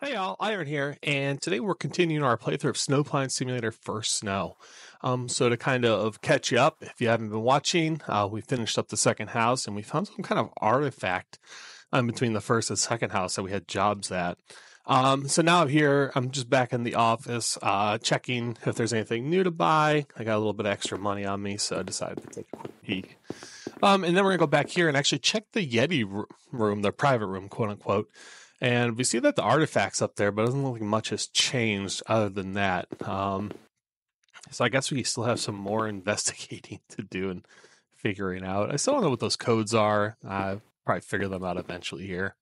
Hey y'all, Iron here, and today we're continuing our playthrough of Snow Plowing Simulator First Snow. Um, so to kind of catch you up, if you haven't been watching, uh, we finished up the second house and we found some kind of artifact um, between the first and second house that we had jobs at. Um, so now I'm here, I'm just back in the office, uh, checking if there's anything new to buy. I got a little bit of extra money on me, so I decided to take a quick peek. Um, and then we're gonna go back here and actually check the Yeti room, the private room, quote unquote. And we see that the artifact's up there, but it doesn't look like much has changed other than that. Um, so I guess we still have some more investigating to do and figuring out. I still don't know what those codes are. I probably figure them out eventually here.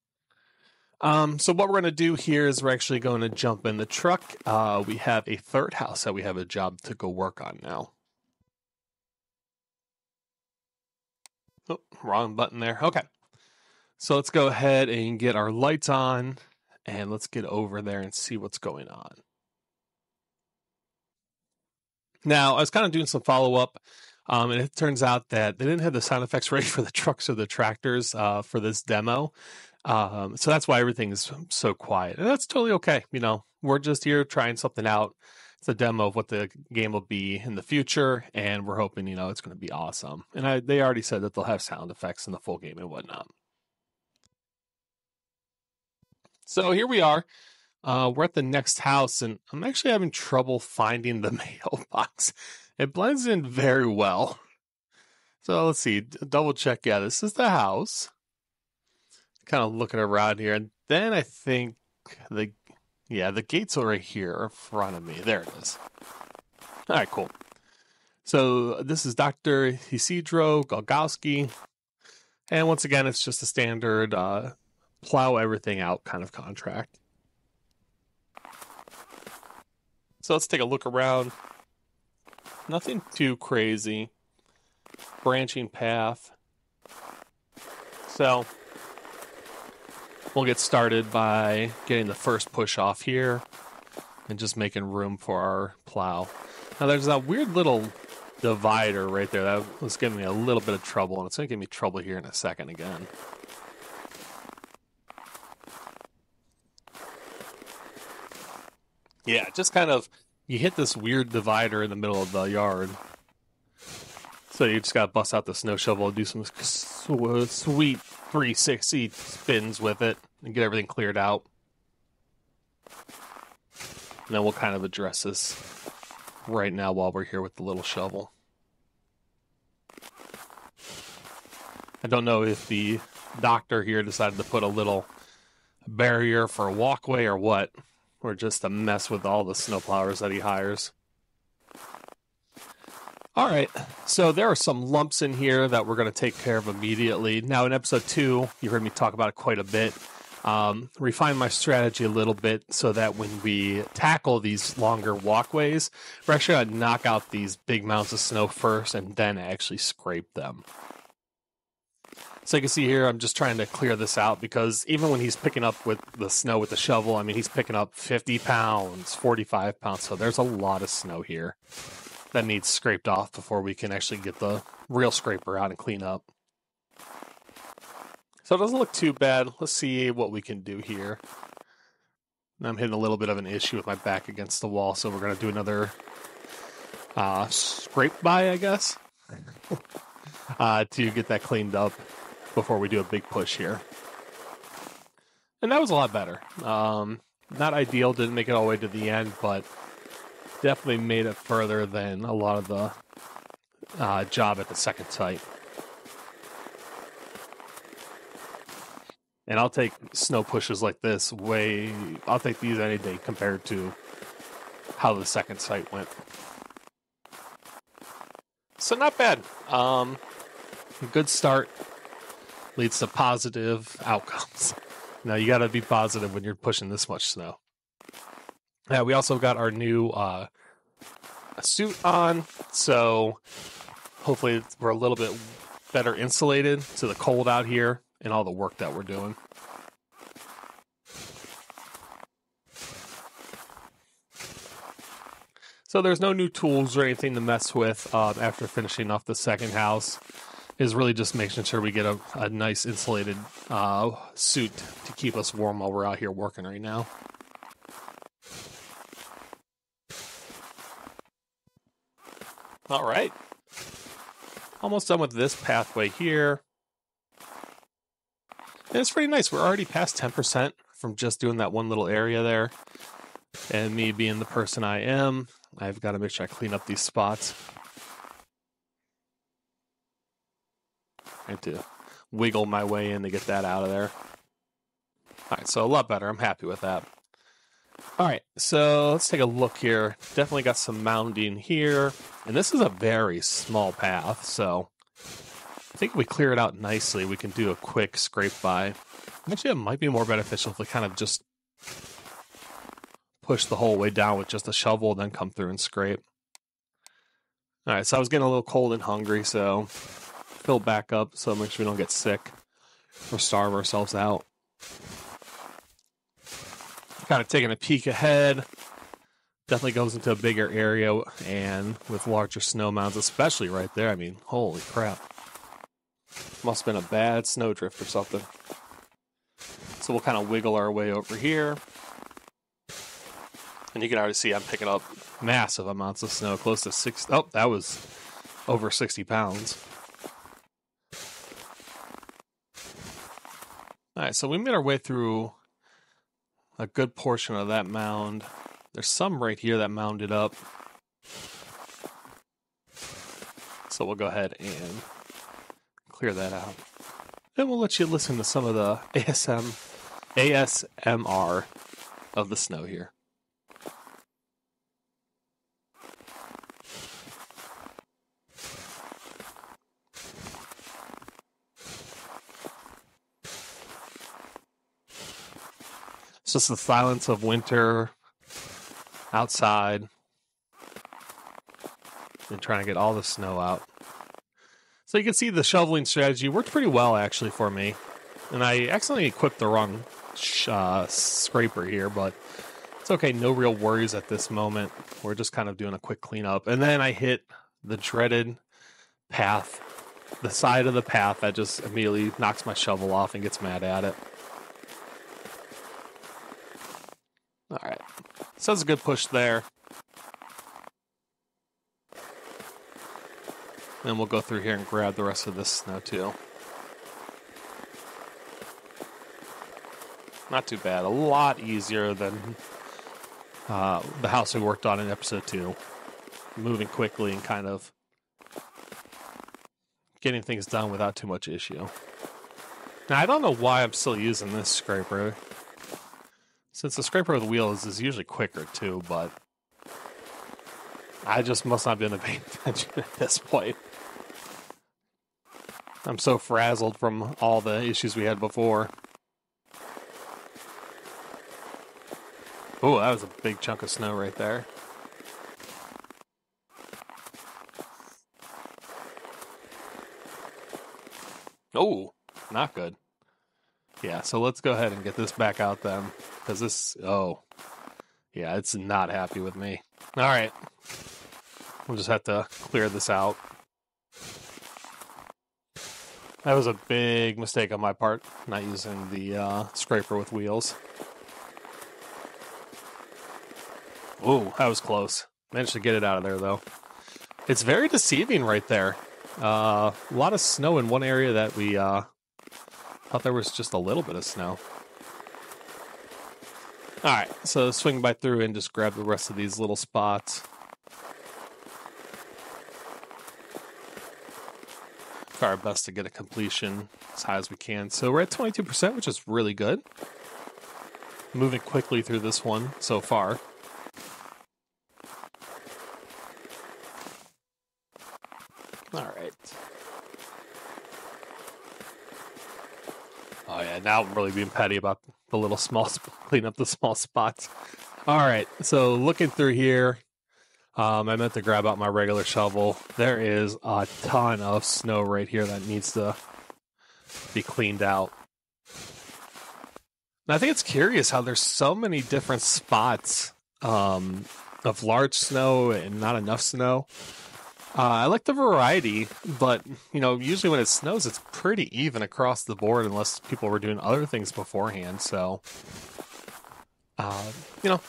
Um, so what we're going to do here is we're actually going to jump in the truck. Uh, we have a third house that we have a job to go work on now. Oh, wrong button there. Okay. So let's go ahead and get our lights on and let's get over there and see what's going on. Now, I was kind of doing some follow up, um, and it turns out that they didn't have the sound effects ready for the trucks or the tractors uh, for this demo. Um, so that's why everything is so quiet. And that's totally okay. You know, we're just here trying something out. It's a demo of what the game will be in the future, and we're hoping, you know, it's going to be awesome. And I, they already said that they'll have sound effects in the full game and whatnot. So here we are. Uh, we're at the next house, and I'm actually having trouble finding the mailbox. It blends in very well. So let's see, double check. Yeah, this is the house. Kind of looking around here, and then I think the yeah the gates are right here in front of me. There it is. All right, cool. So this is Doctor Isidro Golgowski, and once again, it's just a standard uh, plow everything out kind of contract. So let's take a look around. Nothing too crazy. Branching path. So we'll get started by getting the first push off here and just making room for our plow. Now there's that weird little divider right there that was giving me a little bit of trouble and it's going to give me trouble here in a second again. Yeah, just kind of you hit this weird divider in the middle of the yard. So you just gotta bust out the snow shovel and do some sw- sweet 360 spins with it and get everything cleared out. And then we'll kind of address this right now while we're here with the little shovel. I don't know if the doctor here decided to put a little barrier for a walkway or what or just to mess with all the snowplowers that he hires. All right, so there are some lumps in here that we're going to take care of immediately. Now, in episode two, you heard me talk about it quite a bit. Um, refine my strategy a little bit so that when we tackle these longer walkways, we're actually going to knock out these big mounds of snow first and then actually scrape them. So you can see here, I'm just trying to clear this out because even when he's picking up with the snow with the shovel, I mean, he's picking up 50 pounds, 45 pounds. So there's a lot of snow here that needs scraped off before we can actually get the real scraper out and clean up. So it doesn't look too bad. Let's see what we can do here. I'm hitting a little bit of an issue with my back against the wall, so we're going to do another uh, scrape by, I guess, uh, to get that cleaned up before we do a big push here. And that was a lot better. Um, not ideal, didn't make it all the way to the end, but definitely made it further than a lot of the uh, job at the second site. And I'll take snow pushes like this way, I'll take these any day compared to how the second site went. So not bad. Um, good start leads to positive outcomes. Now you got to be positive when you're pushing this much snow. Yeah, we also got our new uh, suit on, so hopefully we're a little bit better insulated to the cold out here and all the work that we're doing. So there's no new tools or anything to mess with uh, after finishing off the second house is really just making sure we get a, a nice insulated uh, suit to keep us warm while we're out here working right now. All right. Almost done with this pathway here. And it's pretty nice. We're already past 10% from just doing that one little area there. And me being the person I am, I've got to make sure I clean up these spots I to wiggle my way in to get that out of there. All right, so a lot better. I'm happy with that. All right, so let's take a look here. Definitely got some mounding here. And this is a very small path, so I think we clear it out nicely. We can do a quick scrape by. Actually, it might be more beneficial if we kind of just push the whole way down with just a shovel, then come through and scrape. All right, so I was getting a little cold and hungry, so fill back up so make sure we don't get sick or starve ourselves out. Kind of taking a peek ahead. Definitely goes into a bigger area and with larger snow mounds, especially right there. I mean, holy crap. Must have been a bad snowdrift or something. So we'll kind of wiggle our way over here. And you can already see I'm picking up massive amounts of snow, close to six. Oh, that was over 60 pounds. All right, so we made our way through a good portion of that mound. There's some right here that mounded up. So we'll go ahead and clear that out. Then we'll let you listen to some of the ASM ASMR of the snow here. Just the silence of winter outside and trying to get all the snow out. So you can see the shoveling strategy worked pretty well actually for me. And I accidentally equipped the wrong uh, scraper here, but it's okay. No real worries at this moment. We're just kind of doing a quick cleanup. And then I hit the dreaded path, the side of the path that just immediately knocks my shovel off and gets mad at it. All right. So that's a good push there. And we'll go through here and grab the rest of this snow too. Not too bad. A lot easier than uh, the house we worked on in episode two. Moving quickly and kind of getting things done without too much issue. Now, I don't know why I'm still using this scraper. Since the scraper with wheels is usually quicker too, but I just must not be paying attention at this point. I'm so frazzled from all the issues we had before. Oh, that was a big chunk of snow right there. Oh, not good. Yeah, so let's go ahead and get this back out then. Because this, oh, yeah, it's not happy with me. All right. We'll just have to clear this out. That was a big mistake on my part, not using the uh, scraper with wheels. Ooh, that was close. Managed to get it out of there, though. It's very deceiving right there. Uh, a lot of snow in one area that we uh, Thought there was just a little bit of snow. Alright, so swing by through and just grab the rest of these little spots. Try our best to get a completion as high as we can. So we're at 22%, which is really good. Moving quickly through this one so far. I'm really being petty about the little small, clean up the small spots. All right, so looking through here, um, I meant to grab out my regular shovel. There is a ton of snow right here that needs to be cleaned out. And I think it's curious how there's so many different spots um, of large snow and not enough snow. Uh, I like the variety, but you know, usually when it snows, it's pretty even across the board, unless people were doing other things beforehand. So, uh, you know,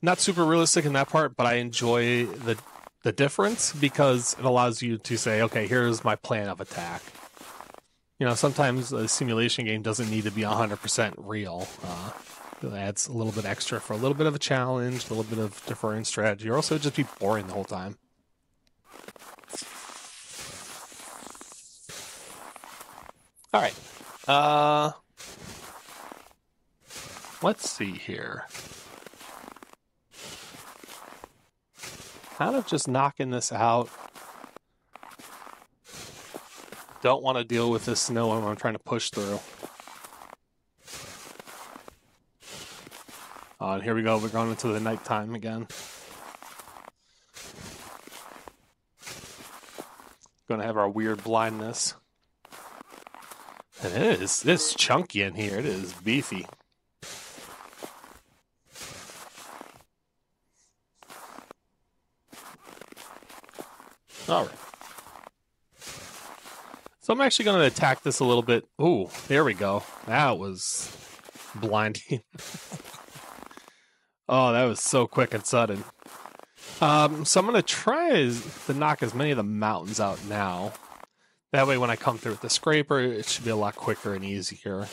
not super realistic in that part, but I enjoy the the difference because it allows you to say, okay, here's my plan of attack. You know, sometimes a simulation game doesn't need to be 100% real. Uh, it adds a little bit extra for a little bit of a challenge, a little bit of different strategy, or also just be boring the whole time. All right. Uh, let's see here. Kind of just knocking this out. Don't want to deal with this snow I'm trying to push through. Uh, here we go. We're going into the nighttime again. Going to have our weird blindness. And it is this chunky in here. It is beefy. All right. So I'm actually going to attack this a little bit. Ooh, there we go. That was blinding. oh, that was so quick and sudden. Um, so I'm to try to knock as many of the mountains out now. That way, when I come through with the scraper, it should be a lot quicker and easier.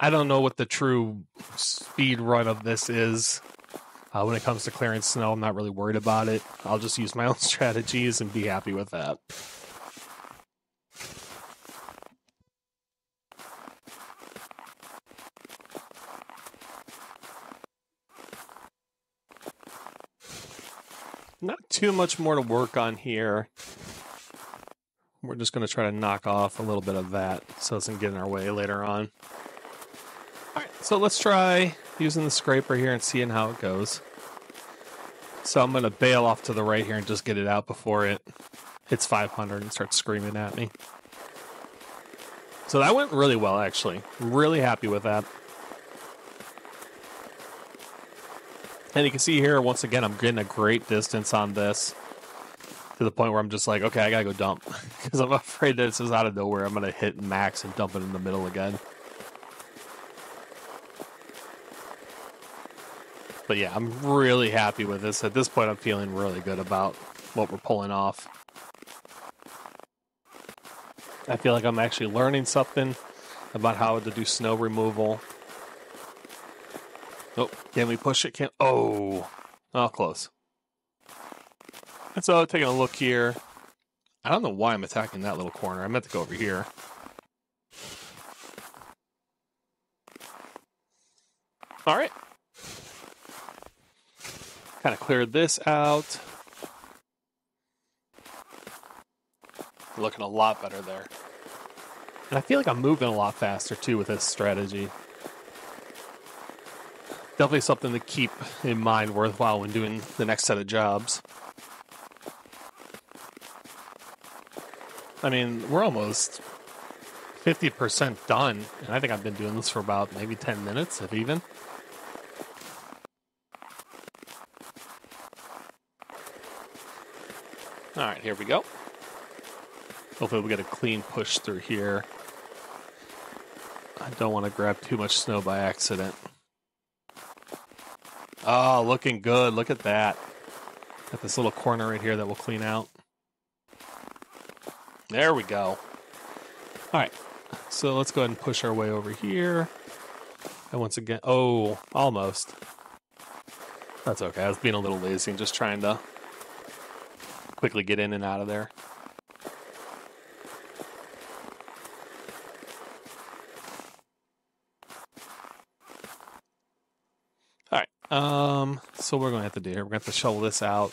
I don't know what the true speed run of this is. Uh, when it comes to clearing snow, I'm not really worried about it. I'll just use my own strategies and be happy with that. Not too much more to work on here. We're just going to try to knock off a little bit of that so it doesn't get in our way later on. All right, so let's try using the scraper here and seeing how it goes. So I'm going to bail off to the right here and just get it out before it hits 500 and starts screaming at me. So that went really well, actually. I'm really happy with that. And you can see here, once again, I'm getting a great distance on this to the point where I'm just like, okay, I gotta go dump because I'm afraid that this is out of nowhere. I'm gonna hit max and dump it in the middle again. But yeah, I'm really happy with this. At this point, I'm feeling really good about what we're pulling off. I feel like I'm actually learning something about how to do snow removal. Oh, can we push it? Can oh, oh, close. And so taking a look here. I don't know why I'm attacking that little corner. I meant to go over here. All right. Kind of cleared this out. Looking a lot better there. And I feel like I'm moving a lot faster too with this strategy. Definitely something to keep in mind worthwhile when doing the next set of jobs. I mean, we're almost 50% done, and I think I've been doing this for about maybe 10 minutes, if even. All right, here we go. Hopefully we'll get a clean push through here. I don't want to grab too much snow by accident. Oh, looking good. Look at that. Got this little corner right here that we'll clean out. There we go. All right. So let's go ahead and push our way over here. And once again, oh, almost. That's okay. I was being a little lazy and just trying to quickly get in and out of there. All right. Um, so we're going to have to do here. We're to have to shovel this out.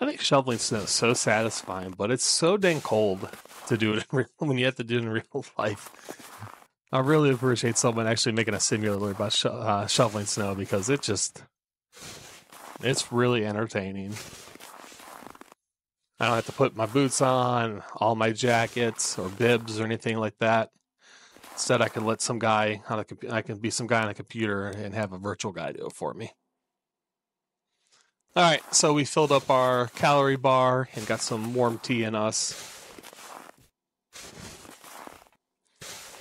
I think shoveling snow is so satisfying, but it's so dang cold to do it real, when you have to do it in real life. I really appreciate someone actually making a simulator about sho- uh, shoveling snow because it just it's really entertaining. I don't have to put my boots on, all my jackets or bibs or anything like that. Instead, I can let some guy on a computer. I can be some guy on a computer and have a virtual guy do it for me. All right, so we filled up our calorie bar and got some warm tea in us.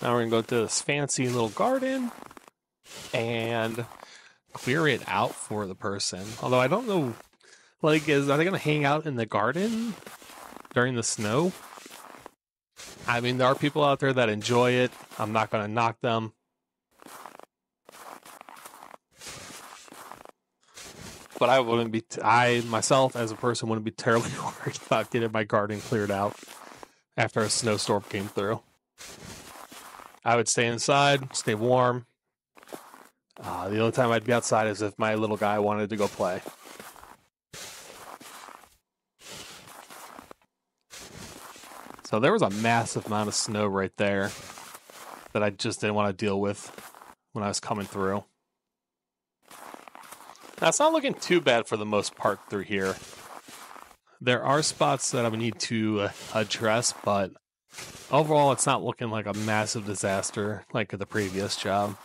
Now we're gonna go to this fancy little garden and clear it out for the person. Although I don't know, like, is are they gonna hang out in the garden during the snow? I mean, there are people out there that enjoy it. I'm not gonna knock them. But I wouldn't be. T- I myself, as a person, wouldn't be terribly worried about getting my garden cleared out after a snowstorm came through. I would stay inside, stay warm. Uh, the only time I'd be outside is if my little guy wanted to go play. So there was a massive amount of snow right there that I just didn't want to deal with when I was coming through. Now, it's not looking too bad for the most part through here. There are spots that I would need to uh, address, but overall, it's not looking like a massive disaster like the previous job.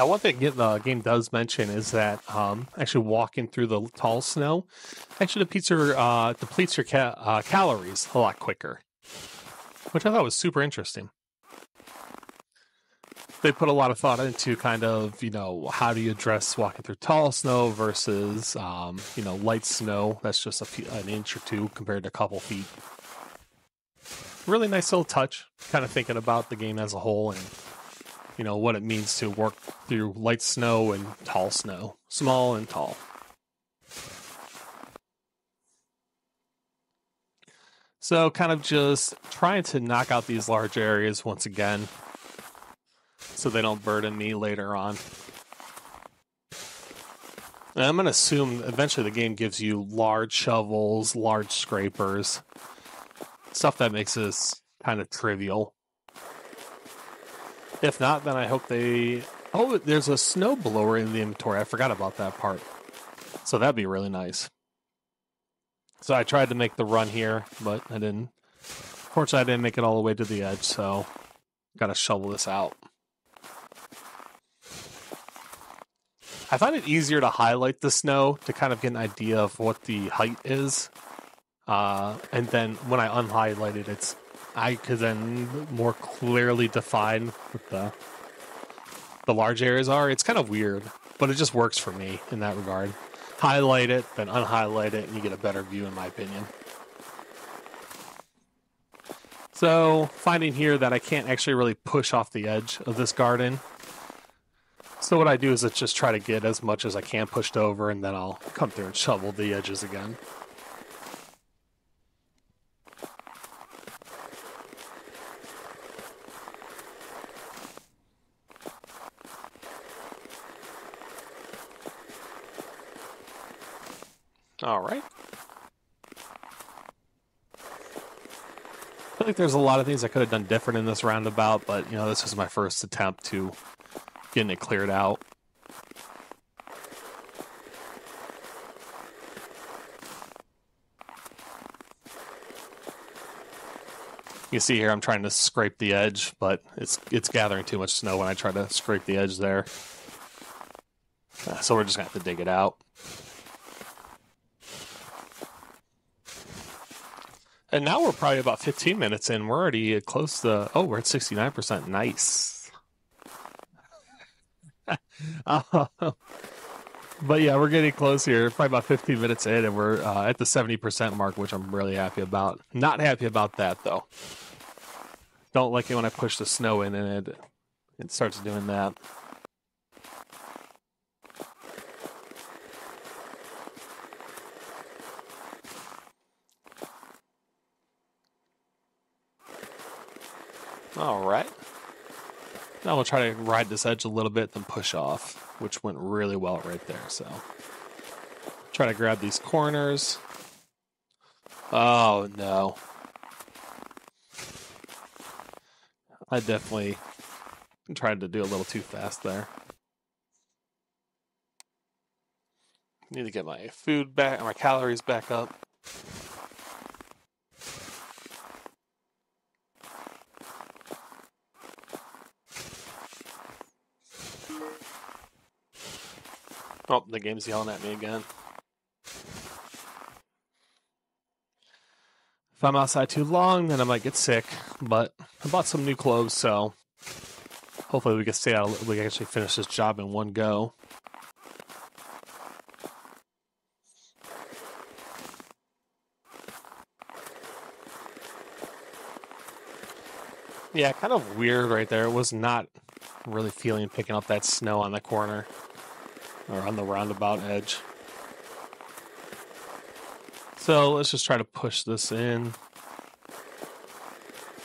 Now, one thing the game does mention is that um, actually walking through the tall snow actually depletes your uh, depletes your ca- uh, calories a lot quicker, which I thought was super interesting. They put a lot of thought into kind of you know how do you address walking through tall snow versus um, you know light snow that's just a few, an inch or two compared to a couple feet. Really nice little touch, kind of thinking about the game as a whole and you know what it means to work through light snow and tall snow, small and tall. So, kind of just trying to knock out these large areas once again so they don't burden me later on. And I'm going to assume eventually the game gives you large shovels, large scrapers, stuff that makes this kind of trivial. If not, then I hope they. Oh, there's a snow blower in the inventory. I forgot about that part. So that'd be really nice. So I tried to make the run here, but I didn't. Fortunately, I didn't make it all the way to the edge, so got to shovel this out. I find it easier to highlight the snow to kind of get an idea of what the height is. Uh, and then when I unhighlight it, it's I could then more clearly define what the the large areas are. It's kind of weird, but it just works for me in that regard. Highlight it, then unhighlight it, and you get a better view, in my opinion. So, finding here that I can't actually really push off the edge of this garden. So, what I do is just try to get as much as I can pushed over, and then I'll come through and shovel the edges again. All right. I feel like there's a lot of things I could have done different in this roundabout, but you know, this was my first attempt to getting it cleared out. You see here, I'm trying to scrape the edge, but it's it's gathering too much snow when I try to scrape the edge there. Uh, so we're just gonna have to dig it out. And now we're probably about 15 minutes in. We're already close to, oh, we're at 69%. Nice. uh, but yeah, we're getting close here. Probably about 15 minutes in, and we're uh, at the 70% mark, which I'm really happy about. Not happy about that, though. Don't like it when I push the snow in and it, it starts doing that. All right. Now we'll try to ride this edge a little bit, then push off, which went really well right there. So try to grab these corners. Oh no. I definitely tried to do a little too fast there. Need to get my food back, my calories back up. Oh, the game's yelling at me again. If I'm outside too long, then I might get sick. But I bought some new clothes, so hopefully we can stay out. We can actually finish this job in one go. Yeah, kind of weird right there. It was not really feeling picking up that snow on the corner or on the roundabout edge. So let's just try to push this in.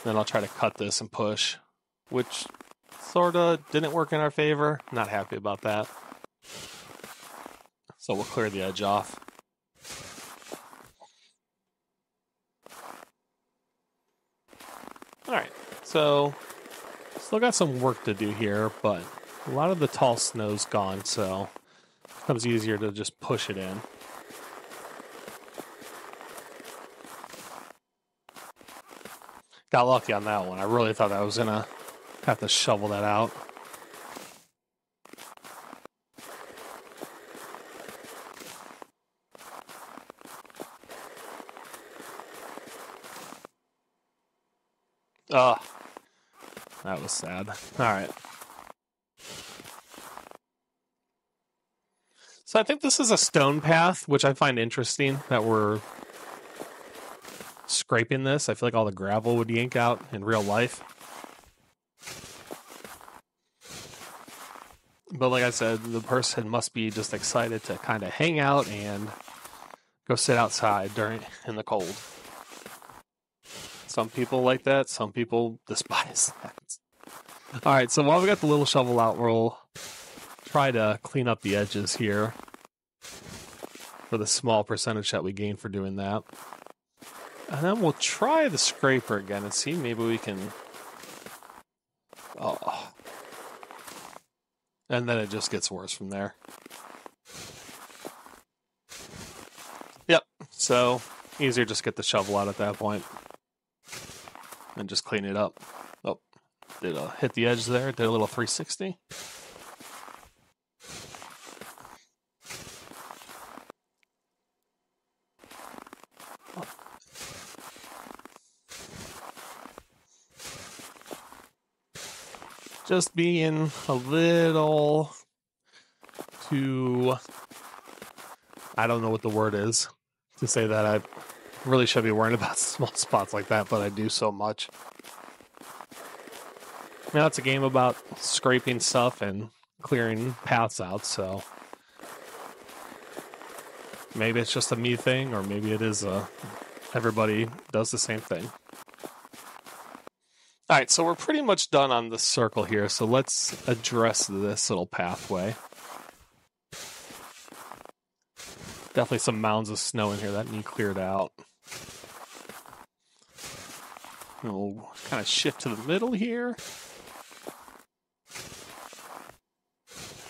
Then I'll try to cut this and push, which sort of didn't work in our favor. Not happy about that. So we'll clear the edge off. All right, so still got some work to do here, but a lot of the tall snow's gone, so becomes easier to just push it in. Got lucky on that one. I really thought I was gonna have to shovel that out. Ugh. That was sad. Alright. So I think this is a stone path, which I find interesting that we're scraping this. I feel like all the gravel would yank out in real life. But like I said, the person must be just excited to kind of hang out and go sit outside during in the cold. Some people like that, some people despise that. All right, so while we got the little shovel out, we'll try to clean up the edges here for the small percentage that we gain for doing that. And then we'll try the scraper again and see maybe we can. Oh. And then it just gets worse from there. Yep. So easier just get the shovel out at that point and just clean it up. Oh, did a hit the edge there? Did a little 360. Just being a little too I don't know what the word is to say that I really should be worrying about small spots like that, but I do so much. Now it's a game about scraping stuff and clearing paths out, so maybe it's just a me thing, or maybe it is a everybody does the same thing. All right, so we're pretty much done on the circle here, so let's address this little pathway. Definitely some mounds of snow in here that need cleared out. We'll kind of shift to the middle here.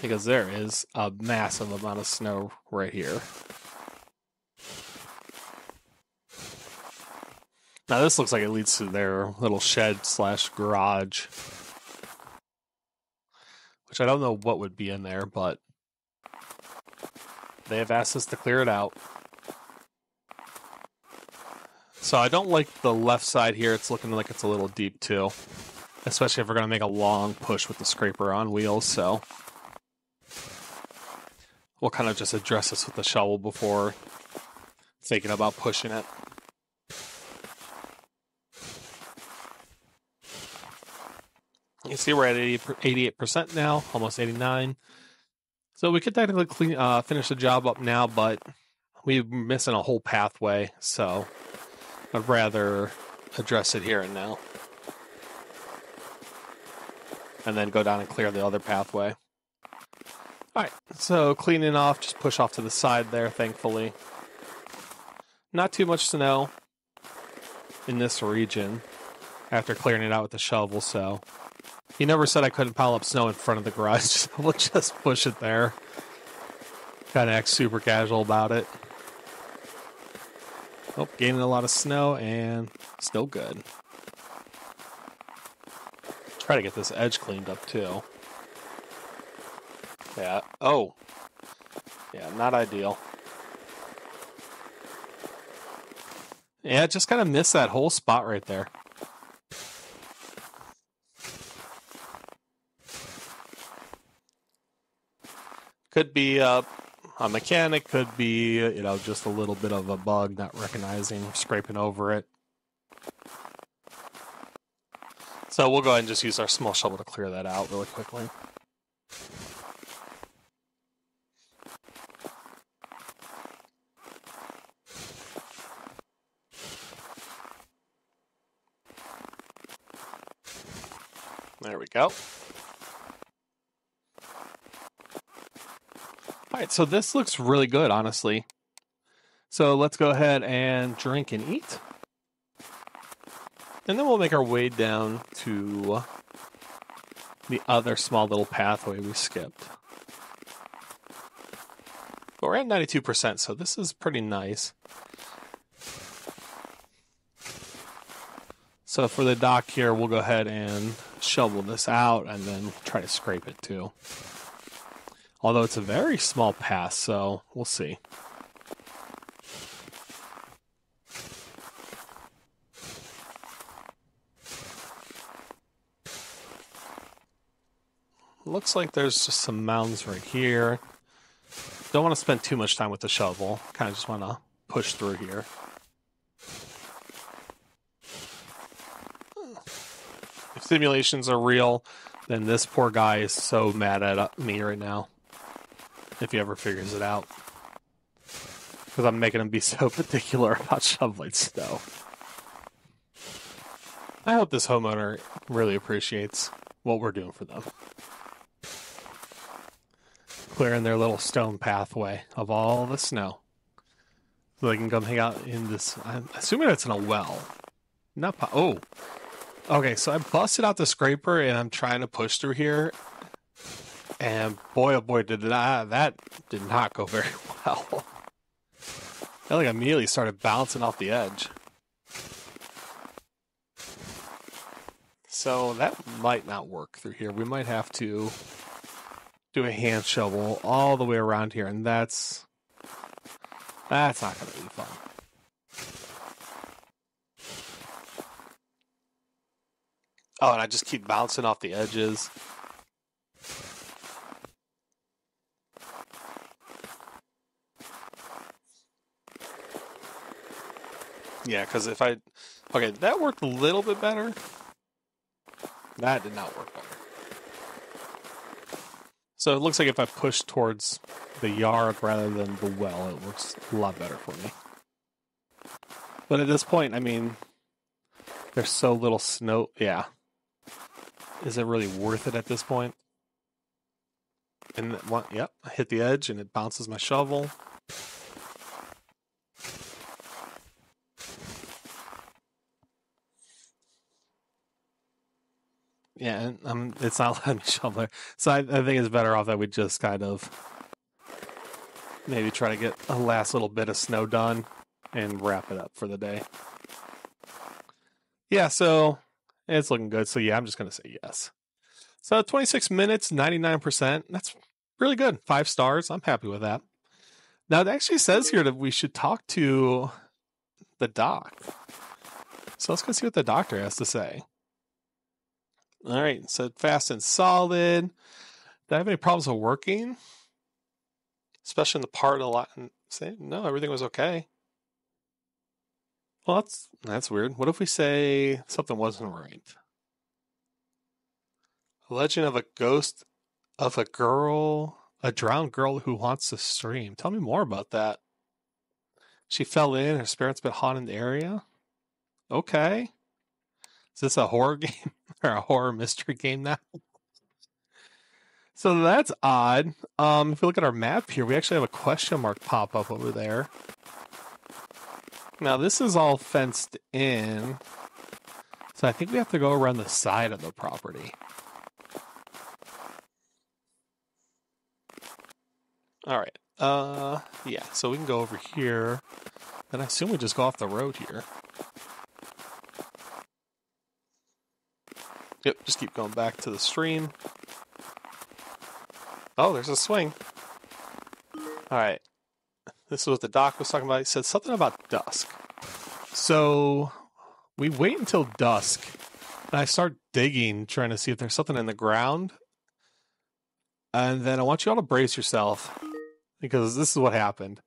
Because there is a massive amount of snow right here. Now this looks like it leads to their little shed slash garage. Which I don't know what would be in there, but they have asked us to clear it out. So I don't like the left side here. It's looking like it's a little deep too. Especially if we're going to make a long push with the scraper on wheels, so... We'll kind of just address this with the shovel before thinking about pushing it. You see we're at 88% now, almost 89. So we could technically clean, uh, finish the job up now, but we're missing a whole pathway, so I'd rather address it here and now. And then go down and clear the other pathway. Alright, so cleaning off, just push off to the side there, thankfully. Not too much snow in this region after clearing it out with the shovel, so he never said I couldn't pile up snow in front of the garage. we'll just push it there. Kind of act super casual about it. Oh, gaining a lot of snow and still good. Try to get this edge cleaned up too. Yeah. Oh. Yeah, not ideal. Yeah, just kind of missed that whole spot right there. Could be a mechanic, could be, you know, just a little bit of a bug, not recognizing, scraping over it. So we'll go ahead and just use our small shovel to clear that out really quickly. There we go. All right, so this looks really good, honestly. So let's go ahead and drink and eat. And then we'll make our way down to the other small little pathway we skipped. But we're at 92%, so this is pretty nice. So for the dock here, we'll go ahead and shovel this out and then try to scrape it too. Although it's a very small pass, so we'll see. Looks like there's just some mounds right here. Don't want to spend too much time with the shovel. Kind of just want to push through here. If simulations are real, then this poor guy is so mad at me right now. If he ever figures it out. Because I'm making him be so particular about shoveling snow. I hope this homeowner really appreciates what we're doing for them clearing their little stone pathway of all the snow. So they can come hang out in this. I'm assuming it's in a well. Not po- oh, okay. So I busted out the scraper and I'm trying to push through here, and boy, oh boy, did that did not go very well. I like immediately started bouncing off the edge. So that might not work through here. We might have to do a hand shovel all the way around here, and that's that's not going to be fun. Oh, and I just keep bouncing off the edges. Yeah, because if I... Okay, that worked a little bit better. That did not work better. So it looks like if I push towards the yard rather than the well, it works a lot better for me. But at this point, I mean, there's so little snow. Yeah. Is it really worth it at this point? And what? Yep, I hit the edge and it bounces my shovel. Yeah, um, it's not letting me shovel So I, I think it's better off that we just kind of maybe try to get a last little bit of snow done and wrap it up for the day. Yeah, so it's looking good. So yeah, I'm just gonna say yes. So 26 minutes, 99%. That's really good. Five stars. I'm happy with that. Now it actually says here that we should talk to the doc. So let's go see what the doctor has to say. All right, so fast and solid. Did I have any problems with working? Especially in the part a lot. No, everything was okay. Well, that's that's weird. What if we say something wasn't right? Legend of a ghost of a girl, a drowned girl who wants to stream. Tell me more about that. She fell in. Her spirit's been haunting the area. Okay. Is this a horror game a horror mystery game now? So that's odd. Um, if we look at our map here, we actually have a question mark pop up over there. Now this is all fenced in. So I think we have to go around the side of the property. All right. Uh, yeah. So we can go over here. And I assume we just go off the road here. Yep, just keep going back to the stream. Oh, there's a swing. All right. This is what the doc was talking about. He said something about dusk. So we wait until dusk, and I start digging, trying to see if there's something in the ground. And then I want you all to brace yourself because this is what happened.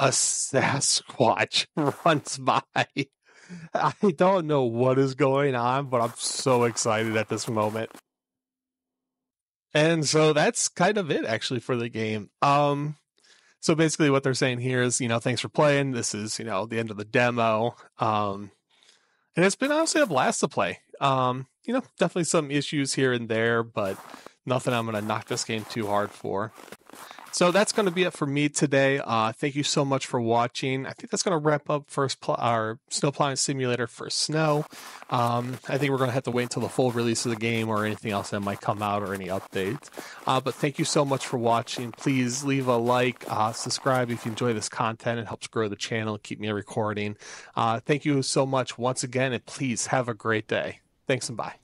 A Sasquatch runs by. I don't know what is going on, but I'm so excited at this moment. And so that's kind of it actually for the game. Um so basically what they're saying here is, you know, thanks for playing. This is, you know, the end of the demo. Um and it's been honestly a blast to play. Um, you know, definitely some issues here and there, but nothing I'm going to knock this game too hard for. So that's going to be it for me today. Uh, thank you so much for watching. I think that's going to wrap up first pl- our snow plowing simulator for snow. Um, I think we're going to have to wait until the full release of the game or anything else that might come out or any updates. Uh, but thank you so much for watching. Please leave a like, uh, subscribe if you enjoy this content. It helps grow the channel, keep me recording. Uh, thank you so much once again, and please have a great day. Thanks and bye.